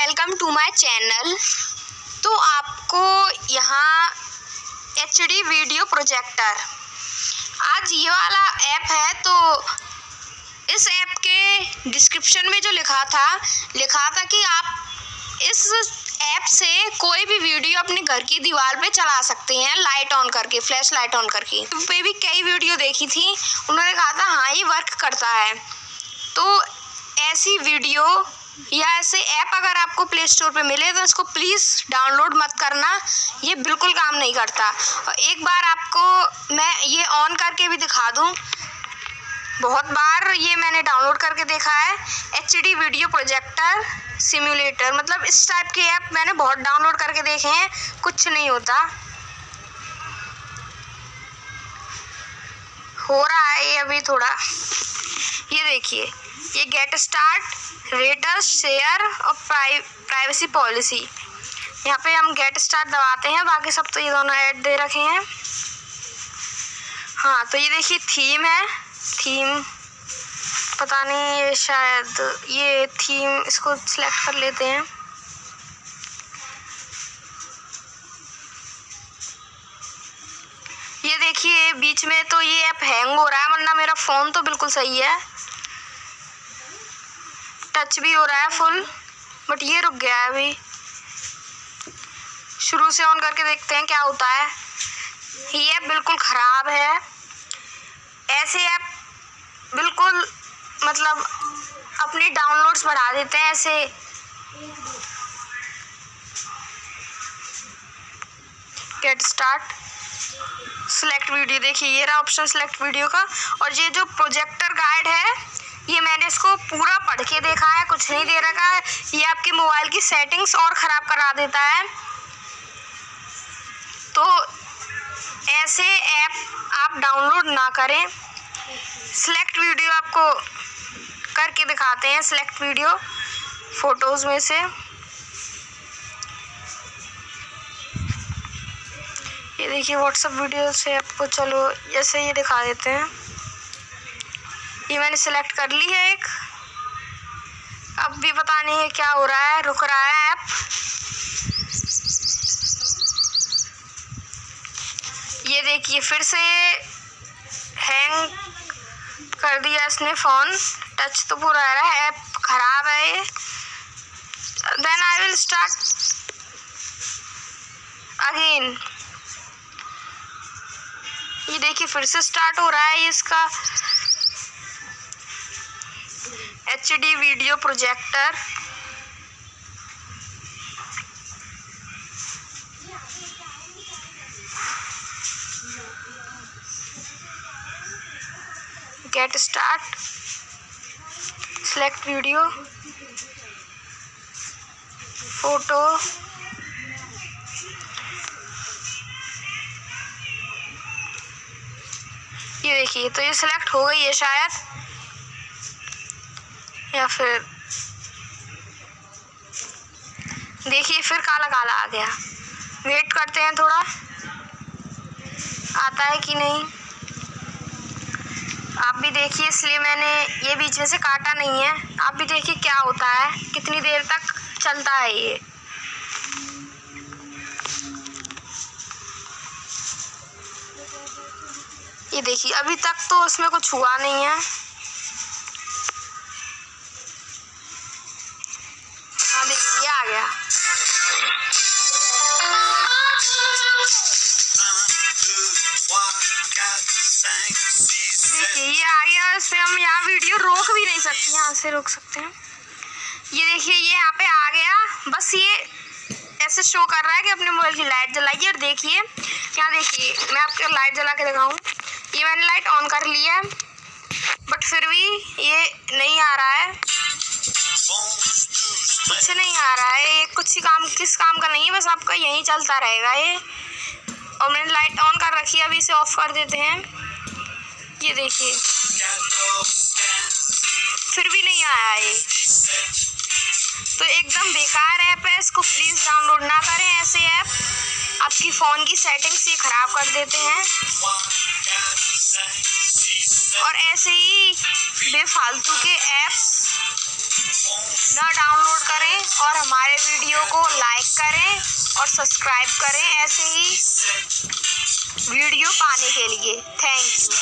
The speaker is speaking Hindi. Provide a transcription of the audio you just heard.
Welcome to my channel. तो आपको यहाँ एच डी वीडियो प्रोजेक्टर। आज ये वाला ऐप है तो इस ऐप के डिस्क्रिप्शन में जो लिखा था लिखा था कि आप इस ऐप से कोई भी वीडियो अपने घर की दीवार पे चला सकते हैं, लाइट ऑन करके, फ्लैश लाइट ऑन करके। पे भी कई वीडियो देखी थी, उन्होंने कहा था हाँ ये वर्क करता है। तो ऐसी वीडियो या ऐसे ऐप अगर आपको प्ले स्टोर पे मिले तो इसको प्लीज़ डाउनलोड मत करना। ये बिल्कुल काम नहीं करता। और एक बार आपको मैं ये ऑन करके भी दिखा दूँ। बहुत बार ये मैंने डाउनलोड करके देखा है। H D video projector simulator मतलब इस टाइप के ऐप मैंने बहुत डाउनलोड करके देखे हैं। कुछ नहीं होता। हो रहा है ये अभी थोड़ा। ये देखिए। ये गेट स्टार्ट रेटर शेयर और प्राइ, प्राइवेसी पॉलिसी यहाँ पे हम गेट स्टार्ट दबाते हैं बाकी सब तो ये दोनों ऐड दे रखे हैं। हाँ तो ये देखिए थीम है। थीम पता नहीं ये शायद ये थीम इसको सिलेक्ट कर लेते हैं। ये देखिए बीच में तो ये ऐप हैंग हो रहा है वरना मेरा फ़ोन तो बिल्कुल सही है। टच भी हो रहा है फुल बट ये रुक गया है अभी। शुरू से ऑन करके देखते हैं क्या होता है। ये ऐप बिल्कुल ख़राब है। ऐसे ऐप बिल्कुल मतलब अपने डाउनलोड्स बढ़ा देते हैं ऐसे। गेट स्टार्ट सेलेक्ट वीडियो देखिए, ये रहा ऑप्शन सेलेक्ट वीडियो का। और ये जो प्रोजेक्टर गाइड है ये मैंने इसको पूरा पढ़ के देखा है, कुछ नहीं दे रखा है। ये आपके मोबाइल की सेटिंग्स और ख़राब करा देता है। तो ऐसे ऐप आप डाउनलोड ना करें। सेलेक्ट वीडियो आपको करके दिखाते हैं सेलेक्ट वीडियो फ़ोटोज़ में से। ये देखिए व्हाट्सअप वीडियो से आपको चलो, जैसे ये दिखा देते हैं। ये मैंने सेलेक्ट कर ली है एक। अब भी पता नहीं है क्या हो रहा है, रुक रहा है ऐप ये देखिए, फिर से हैंग कर दिया इसने फ़ोन टच तो पूरा रहा है ऐप ख़राब है ये। Then I will start again ये देखिए, फिर से स्टार्ट हो रहा है इसका। H D video projector get start select video photo ये देखिए तो ये सिलेक्ट हो गई है शायद। या फिर देखिए, फिर काला काला आ गया। वेट करते हैं थोड़ा। आता है कि नहीं? आप भी देखिए, इसलिए मैंने ये बीच में से काटा नहीं है। आप भी देखिए क्या होता है। कितनी देर तक चलता है ये। ये देखिए, अभी तक तो उसमें कुछ हुआ नहीं है। देखिए, ये आ हम यहाँ वीडियो रोक भी नहीं सकते, यहाँ से रोक सकते हैं। ये देखिए, ये यहाँ पे आ गया। बस ये ऐसे शो कर रहा है कि अपने मोबाइल की लाइट जलाइए और देखिए। यहाँ देखिए, मैं आपको लाइट जला के दिखाऊँ। ये मैंने लाइट ऑन कर लिया है बट फिर भी ये नहीं आ रहा है। कुछ नहीं आ रहा है, ये कुछ ही काम, किस काम का नहीं है, बस आपका यहीं चलता रहेगा ये। और मैंने लाइट ऑन कर रखी है, अभी इसे ऑफ़ कर देते हैं। ये देखिए। फिर भी नहीं आया ये। तो एकदम बेकार ऐप है, इसको प्लीज़ डाउनलोड ना करें ऐसे ऐप आपकी फ़ोन की सेटिंग्स ये ख़राब कर देते हैं। और ऐसे ही बेफालतू के ऐप्स न डाउनलोड और सब्सक्राइब करें ऐसे ही वीडियो पाने के लिए। Thank you.